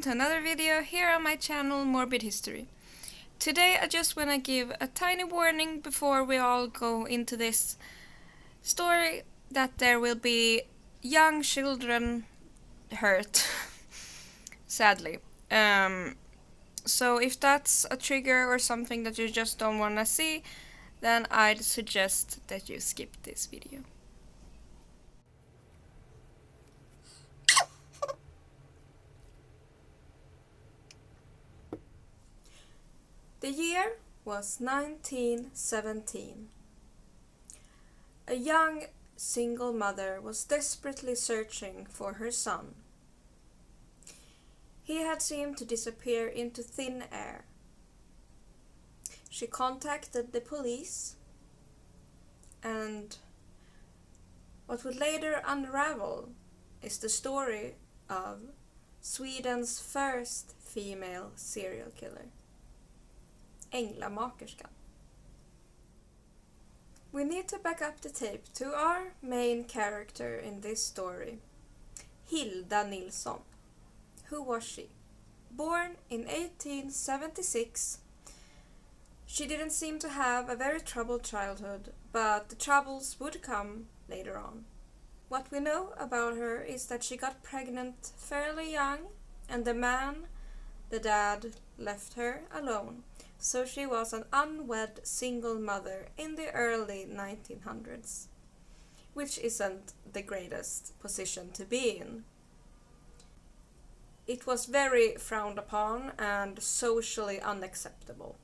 Welcome to another video here on my channel Morbid History. Today I just want to give a tiny warning before we all go into this story that there will be young children hurt, sadly. Um, so if that's a trigger or something that you just don't want to see, then I'd suggest that you skip this video. The year was 1917. A young single mother was desperately searching for her son. He had seemed to disappear into thin air. She contacted the police and what would later unravel is the story of Sweden's first female serial killer. Änglamakerskan. We need to back up the tape to our main character in this story, Hilda Nilsson. Who was she? Born in 1876, she didn't seem to have a very troubled childhood, but the troubles would come later on. What we know about her is that she got pregnant fairly young, and the man, the dad, left her alone so she was an unwed single mother in the early 1900s, which isn't the greatest position to be in. It was very frowned upon and socially unacceptable.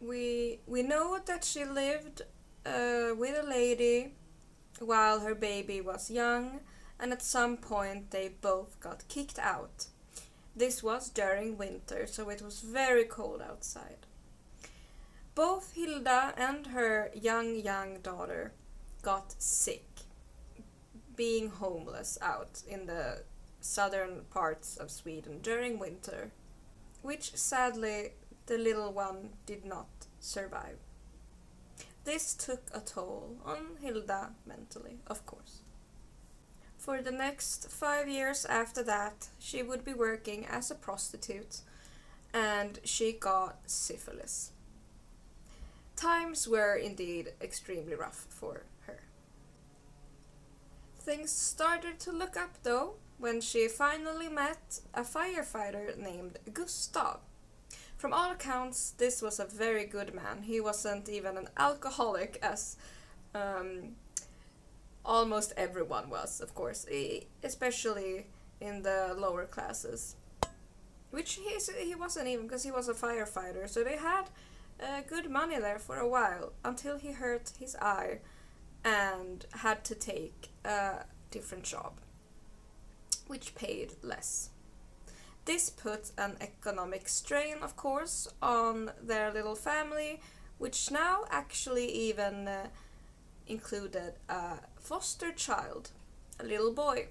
We, we know that she lived uh, with a lady while her baby was young, and at some point they both got kicked out. This was during winter, so it was very cold outside. Both Hilda and her young, young daughter got sick, being homeless out in the southern parts of Sweden during winter, which sadly the little one did not survive. This took a toll on Hilda mentally, of. For the next five years after that, she would be working as a prostitute and she got syphilis. Times were indeed extremely rough for her. Things started to look up though when she finally met a firefighter named Gustav. From all accounts, this was a very good man. He wasn't even an alcoholic as um, almost everyone was, of course, especially in the lower classes. Which he, he wasn't even, because he was a firefighter, so they had uh, good money there for a while until he hurt his eye and had to take a different job, which paid less. This put an economic strain, of course, on their little family, which now actually even uh, included a foster child, a little boy.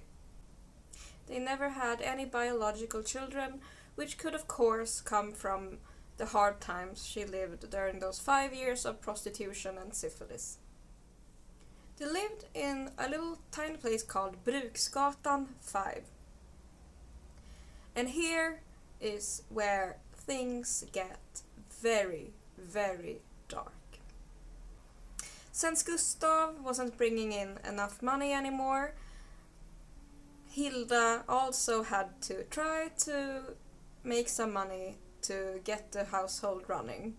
They never had any biological children, which could of course come from the hard times she lived during those five years of prostitution and syphilis. They lived in a little tiny place called Bruksgatan 5. And here is where things get very, very dark. Since Gustav wasn't bringing in enough money anymore, Hilda also had to try to make some money to get the household running.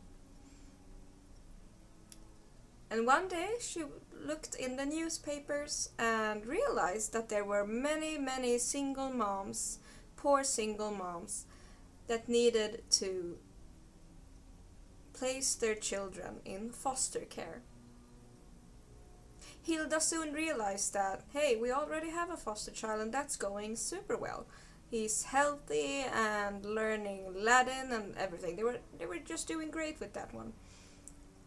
And one day she looked in the newspapers and realized that there were many, many single moms, poor single moms, that needed to place their children in foster care. Hilda soon realized that, hey, we already have a foster child and that's going super well. He's healthy and learning Latin and everything. They were they were just doing great with that one.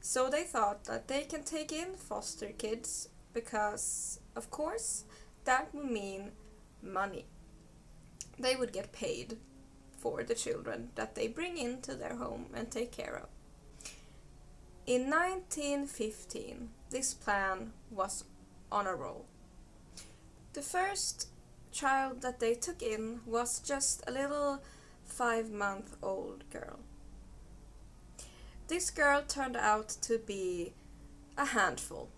So they thought that they can take in foster kids because of course that would mean money. They would get paid for the children that they bring into their home and take care of. In 1915, this plan was on a roll. The first child that they took in was just a little five month old girl. This girl turned out to be a handful.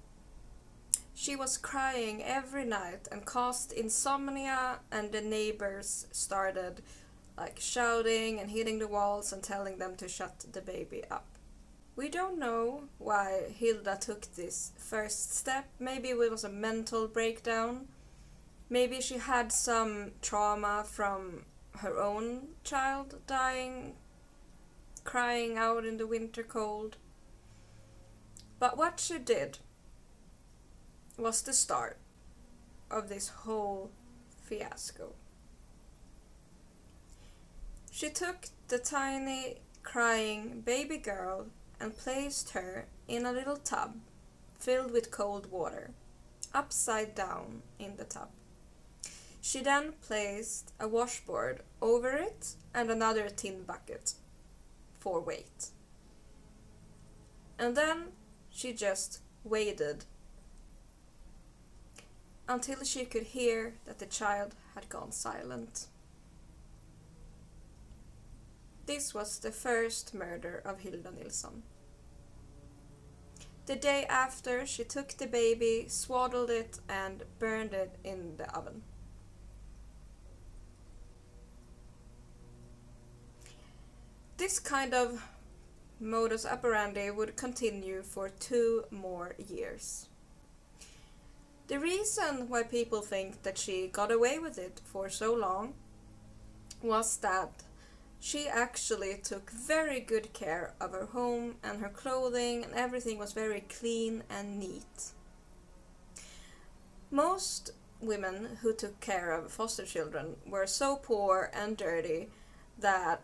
She was crying every night and caused insomnia, and the neighbors started like shouting and hitting the walls and telling them to shut the baby up. We don't know why Hilda took this first step. Maybe it was a mental breakdown. Maybe she had some trauma from her own child dying, crying out in the winter cold. But what she did was the start of this whole fiasco. She took the tiny, crying baby girl and placed her in a little tub filled with cold water, upside down in the tub. She then placed a washboard over it and another tin bucket for weight. And then she just waited until she could hear that the child had gone silent. This was the first murder of Hilda Nilsson. The day after, she took the baby, swaddled it, and burned it in the oven. This kind of modus operandi would continue for two more years. The reason why people think that she got away with it for so long was that she actually took very good care of her home and her clothing and everything was very clean and neat. Most women who took care of foster children were so poor and dirty that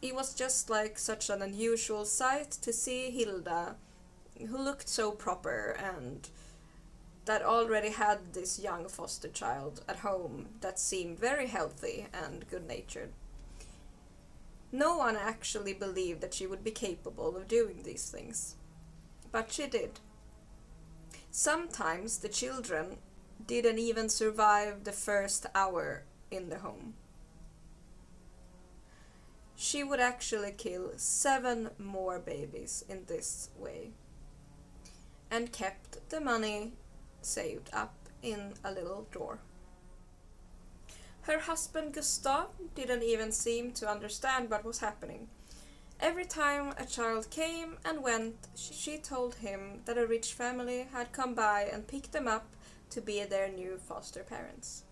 it was just like such an unusual sight to see Hilda, who looked so proper and that already had this young foster child at home that seemed very healthy and good natured. No one actually believed that she would be capable of doing these things. But she did. Sometimes the children didn't even survive the first hour in the home. She would actually kill seven more babies in this way and kept the money saved up in a little drawer. Her husband Gustav didn't even seem to understand what was happening. Every time a child came and went, she told him that a rich family had come by and picked them up to be their new foster parents.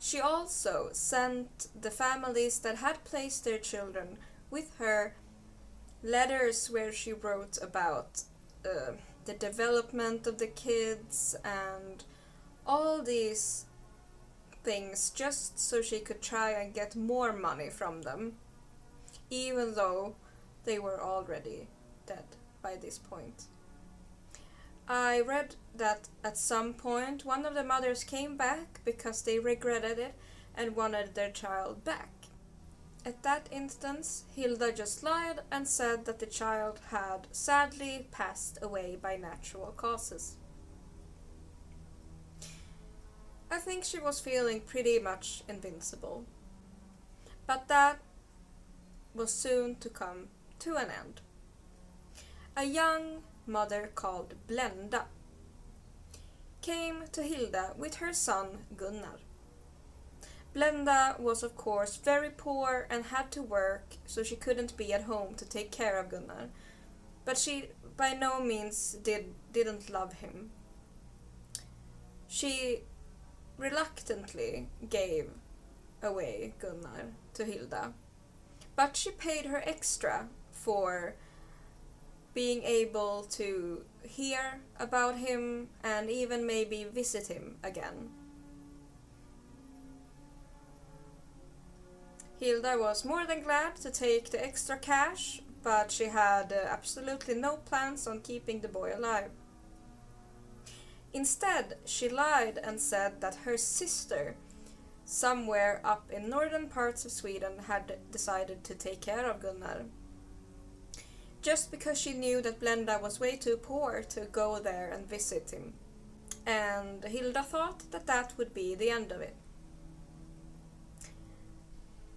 She also sent the families that had placed their children with her letters where she wrote about uh, the development of the kids and all these things just so she could try and get more money from them, even though they were already dead by this point. I read that at some point one of the mothers came back because they regretted it and wanted their child back. At that instance, Hilda just lied and said that the child had sadly passed away by natural causes. I think she was feeling pretty much invincible. But that was soon to come to an end. A young mother called Blenda came to Hilda with her son Gunnar. Blenda was of course very poor and had to work, so she couldn't be at home to take care of Gunnar. But she by no means did didn't love him. She reluctantly gave away Gunnar to Hilda. But she paid her extra for being able to hear about him and even maybe visit him again. Hilda was more than glad to take the extra cash, but she had uh, absolutely no plans on keeping the boy alive. Instead, she lied and said that her sister, somewhere up in northern parts of Sweden, had decided to take care of Gunnar. Just because she knew that Blenda was way too poor to go there and visit him. and Hilda thought that that would be the end of it.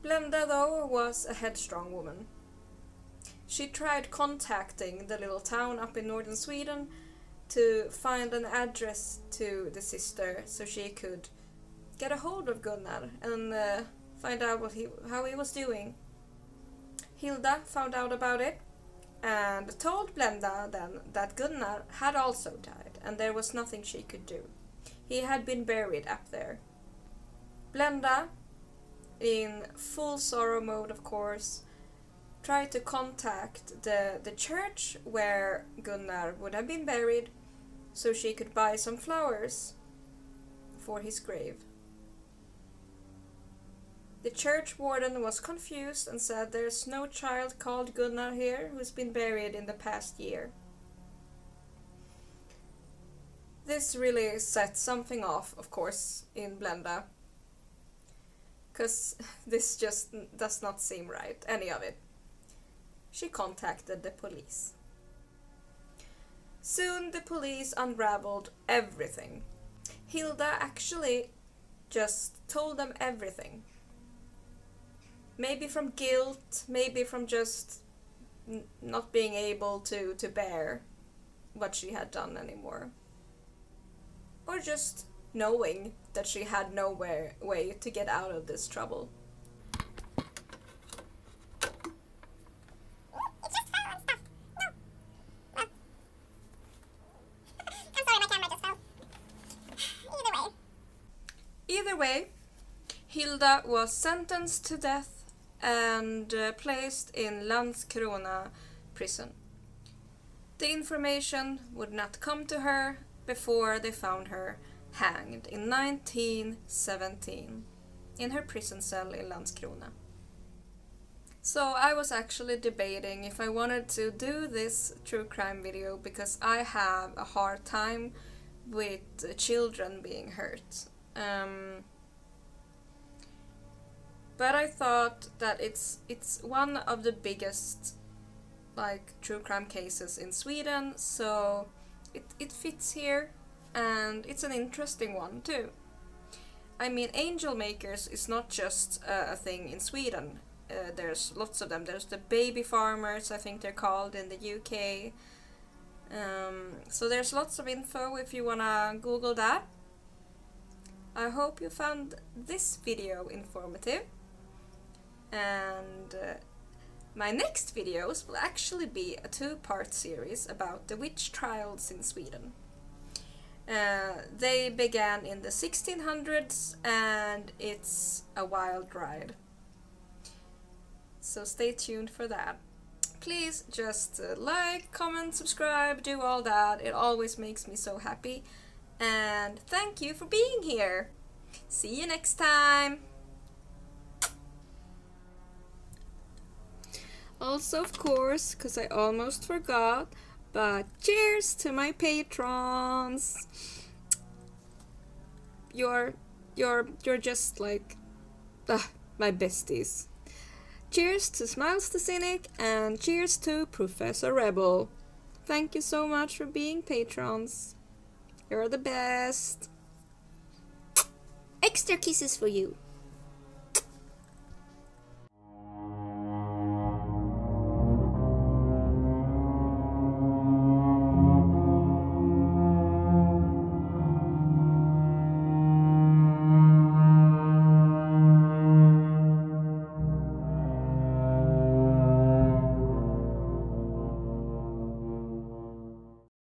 Blenda, though, was a headstrong woman. She tried contacting the little town up in northern Sweden to find an address to the sister so she could get a hold of Gunnar and uh, find out what he how he was doing. Hilda found out about it and told Blenda then that Gunnar had also died and there was nothing she could do. He had been buried up there. Blenda, in full sorrow mode of course, tried to contact the, the church where Gunnar would have been buried so she could buy some flowers for his grave. The church warden was confused and said there's no child called Gunnar here who's been buried in the past year. This really set something off, of course, in Blenda. Because this just does not seem right, any of it. She contacted the police. Soon the police unraveled everything. Hilda actually just told them everything. Maybe from guilt, maybe from just not being able to, to bear what she had done anymore. Or just knowing that she had no way, way to get out of this trouble. Either way, Was sentenced to death and uh, placed in Landskrona prison. The information would not come to her before they found her hanged in 1917 in her prison cell in Landskrona. So I was actually debating if I wanted to do this true crime video because I have a hard time with children being hurt um, but I thought that it's it's one of the biggest like true crime cases in Sweden, so it, it fits here and it's an interesting one too. I mean, angel makers is not just a, a thing in Sweden. Uh, there's lots of them. There's the baby farmers, I think they're called in the UK. Um, so there's lots of info if you wanna Google that. I hope you found this video informative and uh, my next videos will actually be a two-part series about the witch trials in Sweden. Uh, they began in the 1600s and it's a wild ride. So stay tuned for that. Please just uh, like, comment, subscribe, do all that. It always makes me so happy and thank you for being here. See you next time. Also, of course, because I almost forgot, but cheers to my patrons. You're, you're, you're just like, ah, my besties. Cheers to Smiles the Cynic and cheers to Professor Rebel. Thank you so much for being patrons. You're the best. Extra kisses for you.